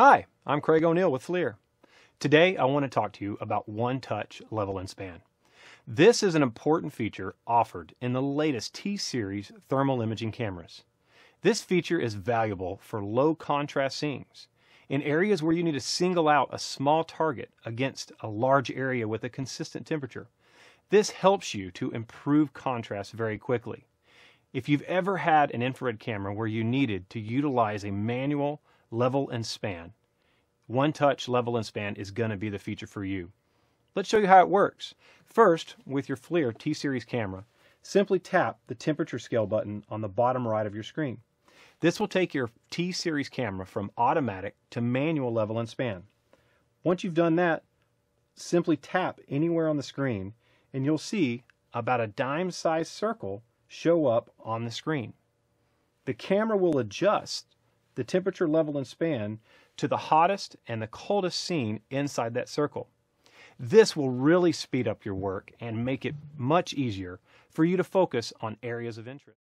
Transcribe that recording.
Hi, I'm Craig O'Neill with FLIR. Today I want to talk to you about One Touch Level and Span. This is an important feature offered in the latest T-Series thermal imaging cameras. This feature is valuable for low contrast scenes, in areas where you need to single out a small target against a large area with a consistent temperature. This helps you to improve contrast very quickly. If you've ever had an infrared camera where you needed to utilize a manual level and span. One touch level and span is going to be the feature for you. Let's show you how it works. First, with your FLIR T-Series camera, simply tap the temperature scale button on the bottom right of your screen. This will take your T-Series camera from automatic to manual level and span. Once you've done that, simply tap anywhere on the screen and you'll see about a dime-sized circle show up on the screen. The camera will adjust the temperature level and span to the hottest and the coldest scene inside that circle. This will really speed up your work and make it much easier for you to focus on areas of interest.